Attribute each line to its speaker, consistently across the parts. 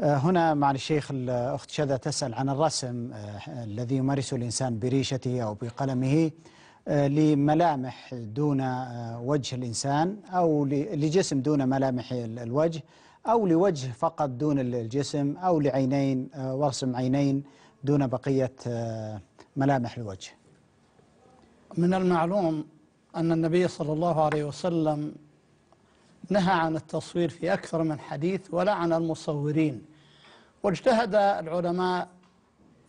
Speaker 1: هنا مع الشيخ الأخت شذا تسأل عن الرسم الذي يمارسه الإنسان بريشته أو بقلمه لملامح دون وجه الإنسان أو لجسم دون ملامح الوجه أو لوجه فقط دون الجسم أو لعينين ورسم عينين دون بقية ملامح الوجه.
Speaker 2: من المعلوم أن النبي صلى الله عليه وسلم نهى عن التصوير في أكثر من حديث ولا عن المصورين. واجتهد العلماء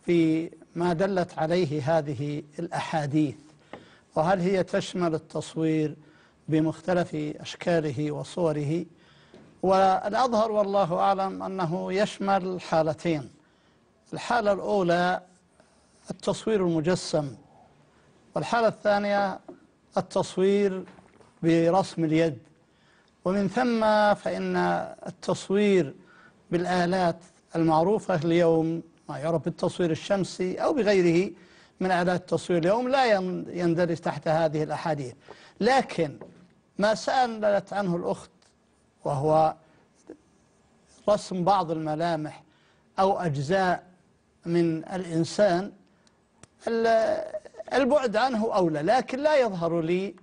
Speaker 2: في ما دلت عليه هذه الأحاديث. وهل هي تشمل التصوير بمختلف أشكاله وصوره؟ والأظهر والله أعلم أنه يشمل الحالتين. الحالة الأولى التصوير المجسم والحالة الثانية التصوير برسم اليد. ومن ثم فإن التصوير بالآلات المعروفة اليوم ما يعرف بالتصوير الشمسي أو بغيره من آلات التصوير اليوم لا يندرج تحت هذه الأحاديث. لكن ما سألت عنه الأخت وهو رسم بعض الملامح أو أجزاء من الإنسان البعد عنه أولى. لكن لا يظهر لي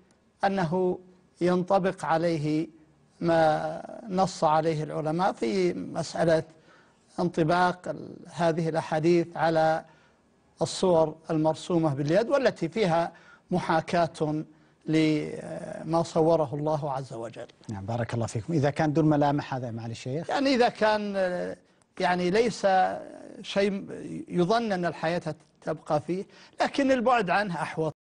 Speaker 2: أنه ينطبق عليه ما نص عليه العلماء في مسألة انطباق هذه الأحاديث على الصور المرسومة باليد والتي فيها محاكاة لما صوره الله عز وجل.
Speaker 1: نعم بارك الله فيكم. إذا كان دون ملامح هذا معالي الشيخ؟
Speaker 2: يعني إذا كان يعني ليس شيء يظن أن الحياة تبقى فيه لكن البعد عنه أحوط.